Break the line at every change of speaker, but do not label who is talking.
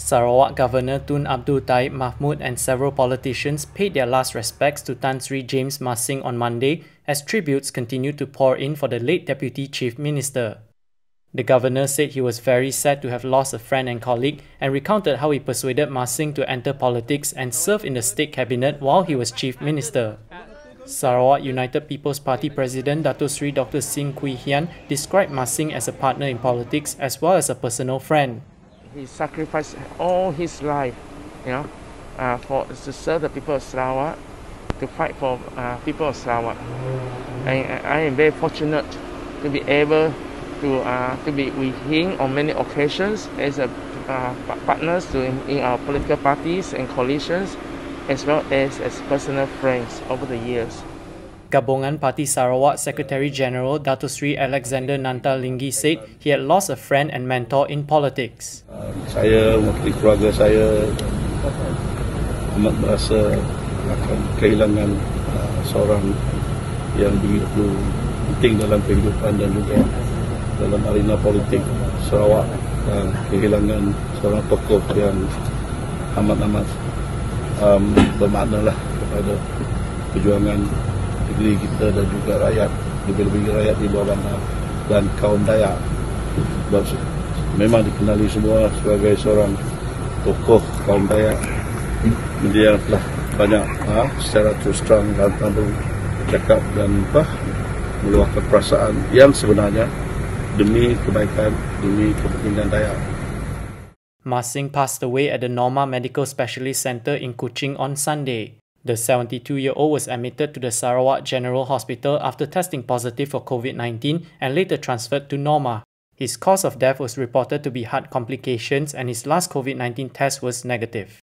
Sarawak Governor Tun Abdul Taib Mahmud and several politicians paid their last respects to Tan Sri James Masing on Monday as tributes continued to pour in for the late Deputy Chief Minister. The governor said he was very sad to have lost a friend and colleague and recounted how he persuaded Masing to enter politics and serve in the state cabinet while he was Chief Minister. Sarawak United People's Party President Dato Sri Dr. Sin Kui Hian described Masing as a partner in politics as well as a personal friend
he sacrificed all his life, you know, uh, for to serve the people of Sarawak, to fight for uh, people of Sarawak. And I am very fortunate to be able to uh, to be with him on many occasions as a uh, partners to in, in our political parties and coalitions, as well as as personal friends over the years.
Gabungan Parti Sarawak Secretary General Dato Sri Alexander Nanta Linggi said he had lost a friend and mentor in politics.
Uh, saya, mewakili keluarga saya, amat merasa akan kehilangan uh, seorang yang begitu penting dalam kehidupan dan juga dalam arena politik Sarawak dan kehilangan seorang tokoh yang amat-amat um, bermakna lah kepada perjuangan negeri kita dan juga rakyat lebih-lebih rakyat di bawah bandar dan kaum Dayak. Sebab memang dikenali semua sebagai seorang tokoh kaum Dayak. Dia telah banyak ha, secara terus terang dan tanpa cakap dan apa meluahkan perasaan yang sebenarnya demi kebaikan demi kepentingan Dayak.
Masing passed away at the Norma Medical Specialist Centre in Kuching on Sunday. The 72-year-old was admitted to the Sarawak General Hospital after testing positive for COVID-19 and later transferred to Norma. His cause of death was reported to be heart complications and his last COVID-19 test was negative.